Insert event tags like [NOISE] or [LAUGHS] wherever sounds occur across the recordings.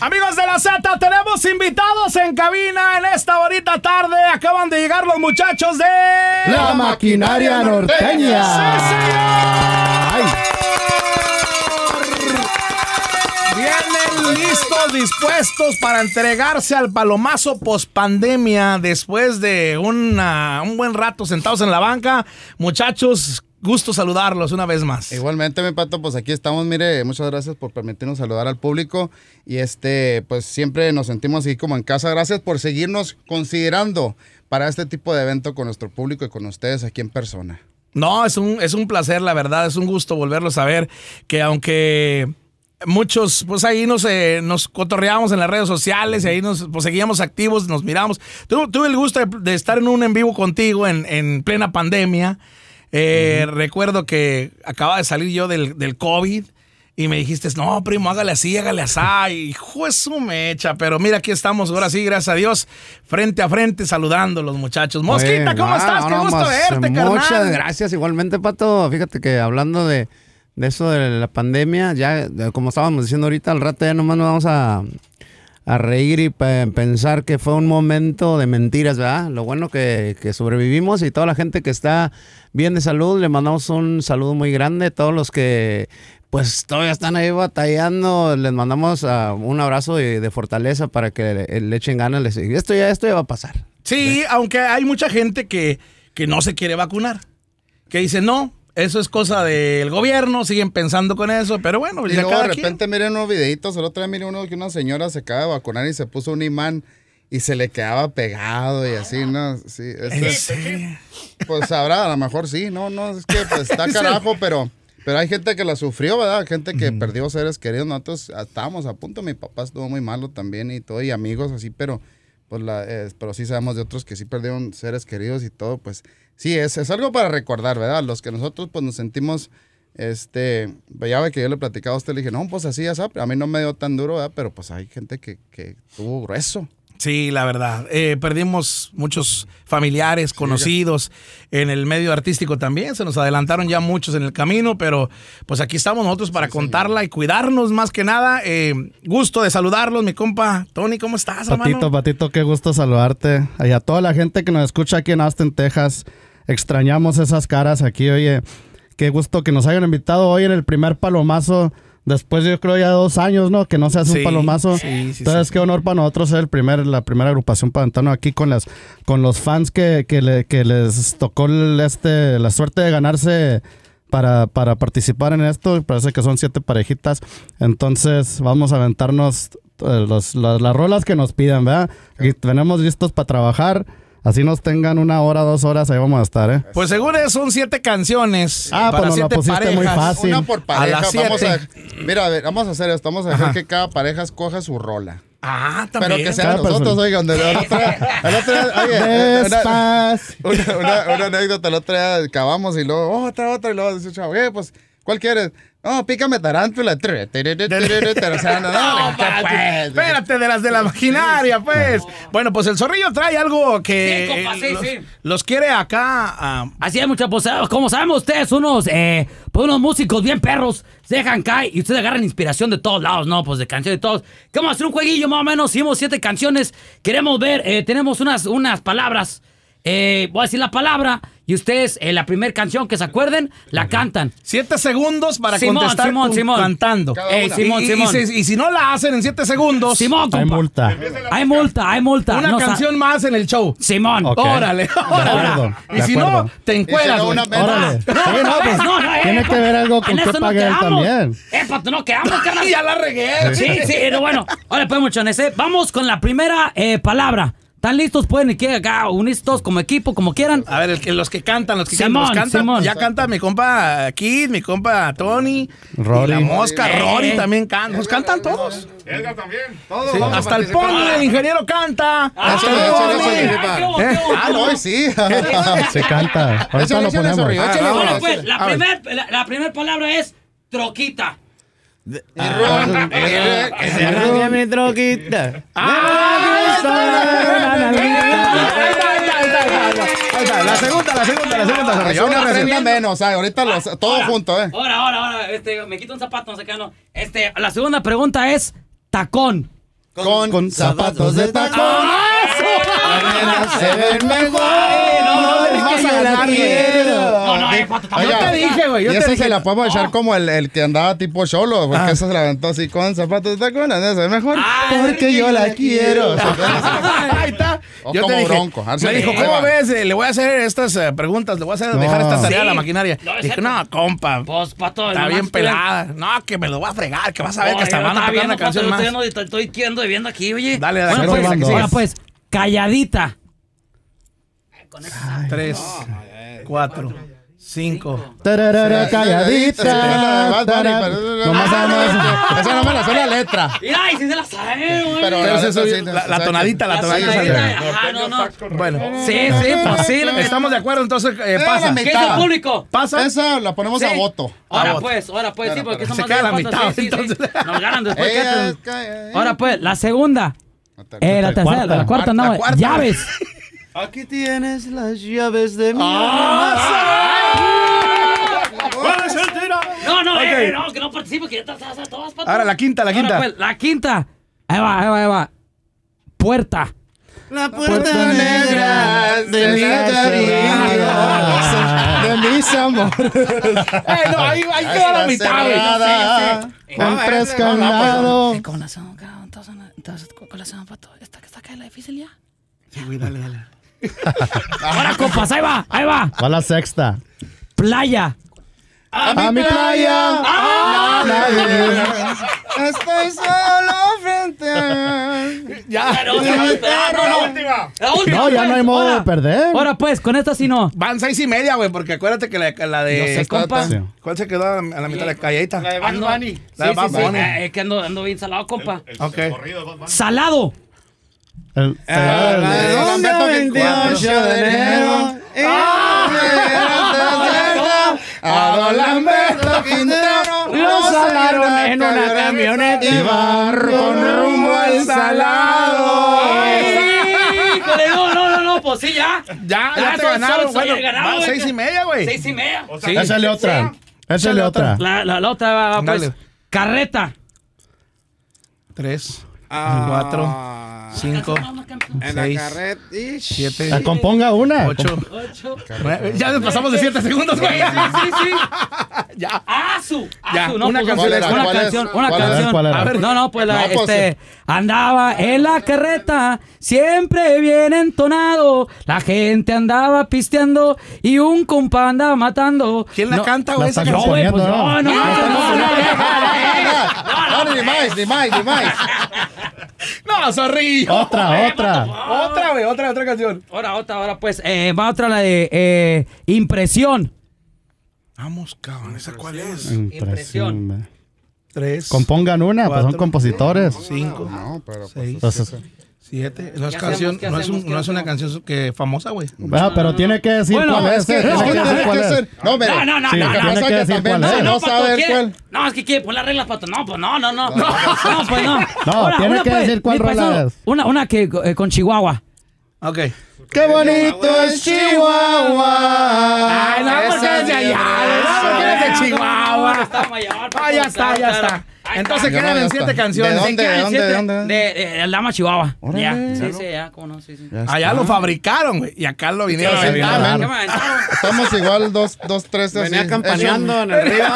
Amigos de la Z, tenemos invitados en cabina en esta bonita tarde. Acaban de llegar los muchachos de... La maquinaria norteña. ¡Sí, señor! Vienen listos, dispuestos para entregarse al palomazo pospandemia después de una- un buen rato sentados en la banca. Muchachos, gusto saludarlos una vez más. Igualmente, mi pato, pues aquí estamos. Mire, muchas gracias por permitirnos saludar al público. Y este, pues siempre nos sentimos aquí como en casa. Gracias por seguirnos considerando para este tipo de evento con nuestro público y con ustedes aquí en persona. No, es un, es un placer, la verdad, es un gusto volverlos a ver, que aunque muchos, pues ahí nos, eh, nos cotorreábamos en las redes sociales y ahí nos pues, seguíamos activos, nos miramos. Tu- tuve el gusto de, de estar en un en vivo contigo en, en plena pandemia. Eh, Recuerdo que acababa de salir yo del, del COVID. Y me dijiste, no, primo, hágale así, hágale así. Y hijo de su mecha. Pero mira, aquí estamos, ahora sí, gracias a Dios, frente a frente, saludando a los muchachos. Mosquita, Oye, ¿cómo no, estás? Qué no, gusto más, verte, Muchas carnal. gracias, igualmente, Pato. Fíjate que hablando de, de eso de la pandemia, ya, como estábamos diciendo ahorita, al rato ya nomás nos vamos a, a reír y pe- pensar que fue un momento de mentiras, ¿verdad? Lo bueno que, que sobrevivimos y toda la gente que está bien de salud, le mandamos un saludo muy grande. Todos los que pues todavía están ahí batallando, les mandamos ah, un abrazo de, de fortaleza para que le, le echen ganas. Les, esto, ya, esto ya va a pasar. Sí, aunque hay mucha gente que, que no se quiere vacunar. Que dice, no, eso es cosa del gobierno, siguen pensando con eso, pero bueno, Y ya luego cada de repente miren unos videitos, el otro día miré uno que una señora se acaba de vacunar y se puso un imán y se le quedaba pegado y así, ¿no? Sí, ¿En es- serio? pues sabrá, a lo mejor sí, no, no, es que pues está [LAUGHS] carajo, pero, pero hay gente que la sufrió, ¿verdad? Gente que perdió seres queridos, nosotros estábamos a punto, mi papá estuvo muy malo también y todo, y amigos así, pero pues la, pero sí sabemos de otros que sí perdieron seres queridos y todo, pues sí, es, es algo para recordar, ¿verdad? Los que nosotros pues nos sentimos, este, ya ve que yo le platicaba a usted, le dije, no, pues así ya sabe, a mí no me dio tan duro, ¿verdad? Pero pues hay gente que, que tuvo grueso. Sí, la verdad. Eh, perdimos muchos familiares, conocidos en el medio artístico también. Se nos adelantaron ya muchos en el camino, pero pues aquí estamos nosotros para contarla y cuidarnos más que nada. Eh, gusto de saludarlos, mi compa. Tony, ¿cómo estás, Patito, hermano? Patito, qué gusto saludarte. Y a toda la gente que nos escucha aquí en Austin, Texas. Extrañamos esas caras aquí, oye. Qué gusto que nos hayan invitado hoy en el primer palomazo. Después yo creo ya dos años, ¿no? Que no se hace Sí, un palomazo. sí, sí, Entonces qué honor para nosotros ser el primer, la primera agrupación pantano aquí con las, con los fans que, que, le- que les tocó el- este, la suerte de ganarse para, para participar en esto. Parece que son siete parejitas. Entonces vamos a aventarnos eh, los- las, las rolas que nos pidan, ¿verdad? Y tenemos listos para trabajar. Así nos tengan una hora, dos horas, ahí vamos a estar, ¿eh? Pues según eso, son siete canciones. Ah, para pues nos la siete pusiste muy fácil. Una por A pareja. las vamos a, siete. mira, a ver, vamos a hacer esto. Vamos a dejar que cada pareja escoja su rola. Ah, Pero también. que sean Cada nosotros, persona. oigan. El otro día- el otro día- oye, una, una, una- una anécdota. Otro día acabamos y luego, oh, otra, otra. Y luego dice, chavo, oye, pues, ¿cuál quieres? No, pícame tarántula. No, no, [LAUGHS] No, ¿qué Pachi, pues? espérate de las de la maquinaria, pues. Bueno, pues el zorrillo trae algo que Sí, compa, eh, sí, los, sí. los quiere acá. ah, Así es, muchachos. Pues, como sabemos ustedes, unos, eh, pues unos músicos bien perros, se dejan caer y ustedes agarran inspiración de todos lados, ¿no? Pues de canciones de todos. ¿Qué vamos a hacer un jueguillo más o menos? Hicimos siete canciones. Queremos ver, eh, tenemos unas, unas palabras. Eh, voy a decir la palabra y ustedes, eh, la primera canción que se acuerden, la cantan. siete segundos para Simón, contestar Simón, con- Simón. cantando. Ey, una. Simón, y, Simón. y si, y si no la hacen en siete segundos, Simón, Hay multa. Hay multa, hay multa. una No, canción más en el show. Simón. Ok. Órale, órale. acuerdo, y de si no, acuerdo. te encueras, si no. Órale. Sí, no, pues, no, no, eh, tiene que ver algo con qué quedamos. también. Eh, pato, no quedamos, carnal. [LAUGHS] ya la regué. Sí, sí, pero bueno. Ahora pues, muchachones, eh, vamos con la primera eh, palabra. ¿Están listos? Pueden ir acá unirse todos como equipo, como quieran. A ver, el que- los que cantan, los que Simón, cantan, los cantan. Simón. Ya canta mi compa Kid, mi compa Tony. Rory. y la mosca, Eh. Rory también canta. Pues cantan todos. Edgar también. Todos Sí, vamos a hasta el pony del ingeniero canta. Ah, hasta el Pony. échale, Ah, Ah, no, sí. [LAUGHS] [LAUGHS] Se canta. Ahorita lo ponemos. Bueno, vámonos. pues, la primera la, la primer palabra es troquita. Mi troquita. Está, ahí está, ahí está. Ahí está, La segunda, la segunda, la segunda. Es Zorrillo. una Ahora sí. prenda menos, ¿sabes? Ahorita los, todo junto, ¿eh? Ahora, ahora, ahora, este, me quito un zapato, no sé qué, no. Este, la segunda pregunta es tacón. Con, Con zapatos de tacón. La nena se ve mejor. no, es Vas que yo. No, no, eh, Pato. Oiga, te dije, güey, yo Y te esa dije. se la podemos echar como el, el que andaba tipo cholo, porque Ah. esa se la aventó así con zapatos de nena se ve mejor. Ay, porque yo la quiero. [LAUGHS] Ahí está. O Yo te como dije, bronco. Me dijo, ¿cómo ves? Eh, Le voy a hacer estas eh, preguntas, le voy a hacer, dejar esta tarea a la maquinaria. No, dije, exacto. no, compa, Pues, Pato, está bien estoy- pelada. No, que me lo voy a fregar, que vas a ver que Oye, hasta yo van a tocar una canción yo más. estoy quedando viendo aquí, oye. Dale, dale, Bueno, que pues, que pues, calladita. Tres, cuatro, cinco. Tararara, calladita. Nomás eso. Esa no me la sé la letra. Mira, y si se la sabe, güey. Pero la se letra subió- sí, la, sí, la sí. tonadita, la Sí, tonadita. sí, salió. sí. Ajá, no, no. Bueno, Sí, sí, pues sí. estamos de acuerdo, entonces eh, Eh, pasa. ¿Qué es el público? Pasa. Esa la ponemos Sí. a voto. Ahora A voto. pues, ahora pues, sí, porque somos se queda la mitad, sí, sí, sí. entonces. Nos ganan después. Ahora pues, la segunda. La Eh, la tercera, la cuarta, no, llaves. Aquí tienes las llaves de mi No, no, eh, no, que no participe, que ya estás a todas patas. Ahora la quinta, la Ahora, quinta. pues, la quinta. Ahí va, ahí va, ahí va. Puerta. La puerta negra de mi cariño. De mis amores. Eh, no, ahí, ahí quedó la mitad, güey. Con Ah. Con la entonces, con la. Esta que está acá es la difícil ya. Sí, güey, dale, dale. [LAUGHS] Ahora, compas, ahí va, ahí va. Va la sexta. Playa. A mi playa. Estoy solo frente a... Ya. Esperar, no, no. La última, No, ya no hay pues, modo de perder. Ahora pues, con esta sí no. Van seis y media, güey, porque acuérdate que la, la de. No sé, compa. ¿Cuál se quedó a la, a la mitad de la calladita? La de Ando- La de sí, Bad sí. Bunny. Eh, Es que ando, ando bien salado, compa. Ok. Salado. El- De Lamberto 28 de enero. A don Lamberto Quintero Lo salaron en una camioneta. Iba con rumbo al salado. Híjole, no, no, no, no, pues sí, ya. Ya, ya te ganaron. Bueno, van seis y media, güey. Seis y media. Sí. Échale otra. Échale otra. La, la, la otra va, pues. Dale. Carreta. Tres, cuatro, cinco, seis, siete, La componga una. ocho, Ocho. nueve. Ya nos pasamos de siete segundos, güey. Sí, sí, sí. Ya. Asu. Ya, Asu, no, una pues, canción, una canción, ¿Cuál una canción. ¿Cuál era? A ver. No, no, pues la, No, pues, este, andaba en la carreta, siempre bien entonado, la gente andaba pisteando y un compa andaba matando. ¿Quién la No, canta, güey? Esa está Yo, canción. güey, pues componiendo, no, no, ¿no? no, no, no, No, ni más, ni más, ni más. No, zorrillo. [LAUGHS] Otra, otra. Otra, güey, otra, otra canción. Ahora, otra, ahora pues, eh, va otra la de eh, impresión. Vamos, cabrón, ¿esa cuál es? Impresión. Tres, Compongan una, pues son compositores. cinco, No, pero pues, seis, Entonces, siete. No es ¿Qué canción, no es, un- no es una canción que famosa, güey. pero tiene que decir Bueno, cuál es. es que, eh, es Tiene que decir tiene cuál que es. ser. No. No, no, no, Sí, no, no, tiene pasa que es que decir también cuál es. no, No, no. No, es que quiere poner las reglas, Pato. No, pues no, no, no. No, no pues no. No, tiene que decir cuál paisano, es. Una, una que eh, con Chihuahua. Ok. ¡Qué bonito es Chihuahua! Ay, no, porque es de allá, no, porque es de Chihuahua. Está mayor, Ah, ya está, ya está. Entonces quedan en siete canciones. ¿De dónde, de dónde, de dónde? De, de, de Lama Chihuahua. Ya, sí, sí, ya, cómo no, sí, sí. Ya Allá está. lo fabricaron, güey. Y acá lo vinieron Sí, a sí, inventar. también. ¿Qué me aventaron? Estamos igual, dos, dos, tres, así. Venía campaneando en el río. [LAUGHS]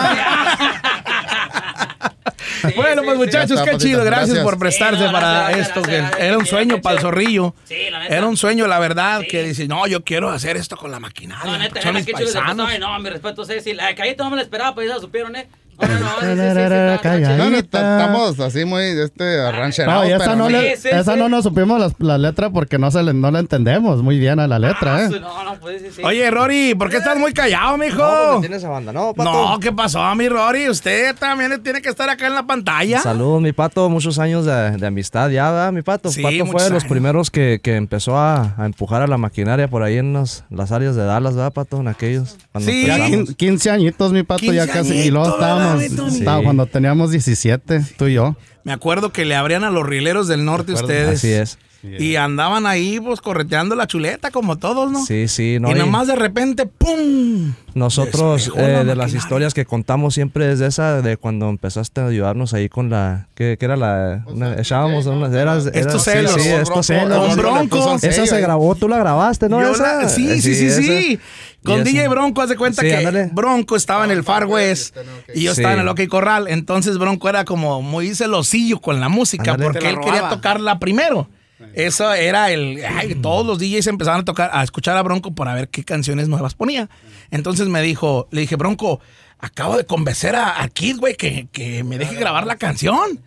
Bueno, pues muchachos, qué patita. chido. Gracias, Gracias. por prestarse Sí, no, para gracias, esto. gracias, que gracias. era un sueño para el zorrillo. Sí, la neta. Era un sueño, la verdad, Sí. que dice, no, yo quiero hacer esto con la maquinaria. No, neta, son mis qué chido se paisanos. Ay, No, mi respeto, sí, sí. La callita no me la esperaba, pues ya lo supieron, ¿eh? No, no, no, sí, sí, sí, sí, Tararara, está- está chido. No, no, Calladita. ta- estamos así muy este, arrancherados. No, y esa pero no, le- Sí, sí, esa sí. no nos supimos la, la letra porque no, se le, no la entendemos muy bien a la letra, Ah, ¿eh? No, no, pues sí, sí. Oye, Rory, ¿por qué estás muy callado, mijo? tienes abandonado, pato. No, ¿qué pasó, mi Rory? Usted también tiene que estar acá en la pantalla. Saludos, mi pato. Muchos años de, de amistad ya, ¿verdad, mi pato? Sí, pato fue de los años. primeros que, que empezó a, a empujar a la maquinaria por ahí en las, las áreas de Dallas, ¿verdad, pato? En aquellos. cuando Sí. Ya empezamos. quin- 15 añitos, mi pato, ya 15 casi. Y luego ¿verdad, estábamos, estaba- cuando teníamos 17, tú y yo. Me acuerdo que le abrían a los rileros del norte ustedes. Así es. Y andaban ahí, pues, correteando la chuleta como todos, ¿no? Sí, sí, no. y y nomás de repente, ¡pum! nosotros, eh, la de las historias que contamos siempre es de esa, de cuando empezaste a ayudarnos ahí con la. que, era la. una- echábamos unas. Eras, eras- Estos sí, celos. Sí, Con estos Bronco, celos. Con le Bronco. puso un Esa se grabó, tú la grabaste, ¿no? Yo Esa? la- sí, sí, sí, sí. Y Con. DJ Bronco, haz de cuenta Sí, que ándale. Bronco estaba en el Far West y yo Sí. estaba en el OK Corral. Entonces Bronco era como muy celosillo con la música Ándale. porque él quería tocarla primero. Eso era el. ay, todos los DJs empezaban a tocar, a escuchar a Bronco para ver qué canciones nuevas ponía. Entonces me dijo, le dije, Bronco, acabo de convencer a, a Kid, güey, que, que me deje grabar la canción.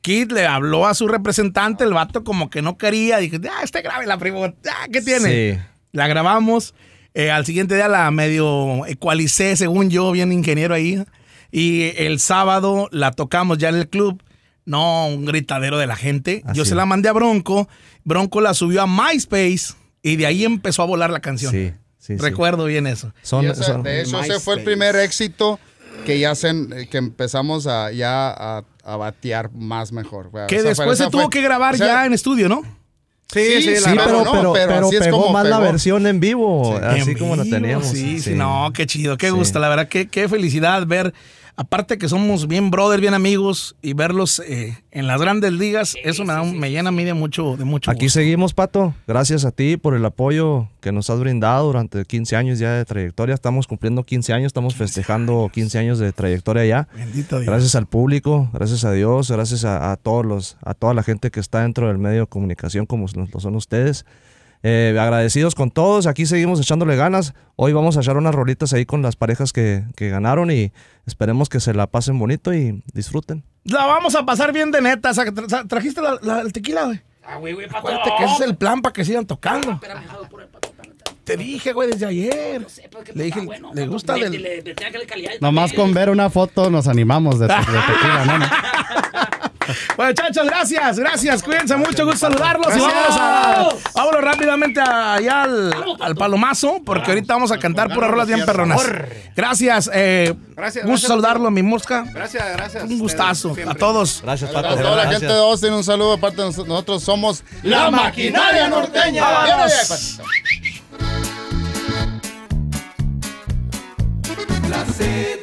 Kid le habló a su representante, el vato como que no quería. Dije, ah, este grave la primo. Ah, ¿Qué tiene? Sí. La grabamos. eh, al siguiente día la medio ecualicé, según yo, bien ingeniero ahí. Y el sábado la tocamos ya en el club. No, un gritadero de la gente. Yo se la mandé a Bronco. Bronco la subió a MySpace y de ahí empezó a volar la canción. Sí, sí, sí. Recuerdo bien eso. Son, ese- de hecho, ese MySpace. fue el primer éxito que ya se, que empezamos a ya a, a batear más mejor. Que Esa fue- después se tuvo fue- que grabar o sea, ya en estudio, ¿no? Sí, sí, Sí, la- pero, no, pero, pero así es pegó como más la versión en vivo, así En como la vivo, teníamos. Sí, sí, no, qué chido, qué gusto, la verdad, qué, qué felicidad ver, aparte que somos bien brothers, bien amigos, y verlos eh, en las grandes ligas, eso me, da me llena a mí de mucho, de mucho Aquí gusto. seguimos, Pato. Gracias a ti por el apoyo que nos has brindado durante 15 años ya de trayectoria. Estamos cumpliendo 15 años, estamos festejando 15 años de trayectoria ya. Bendito Dios. Gracias al público, gracias a Dios, gracias a, a todos los, a toda la gente que está dentro del medio de comunicación como lo son ustedes. Eh, agradecidos con todos, aquí seguimos echándole ganas. Hoy vamos a echar unas rolitas ahí con las parejas que, que ganaron y esperemos que se la pasen bonito y disfruten. La vamos a pasar bien de neta. Sa- tra- tra- ¿Trajiste la- la- el tequila, güey? Ah, güey, güey, pato. Acuérdate que ese es el plan para que sigan tocando. Espérame, déjalo por el pato. espérame, espérame. Te dije, güey, desde ayer. Sí, pero que Le dije, está bueno, le gusta del... le- le Nomás con ver una foto nos animamos de, de tequila, ¿no? [LAUGHS] [LAUGHS] Bueno, muchachos, gracias, gracias. Cuídense mucho, gusto saludarlos. Y vamos a, vámonos rápidamente allá al, Palomazo, porque ahorita vamos a cantar puras rolas bien perronas. Gracias, eh, Gracias, gusto saludarlo, mi mosca. Gracias, gracias. Un gustazo a todos. Gracias, A Pato. toda la gente de Austin, un saludo. Aparte, nosotros somos La Maquinaria Norteña. Vámonos. La Z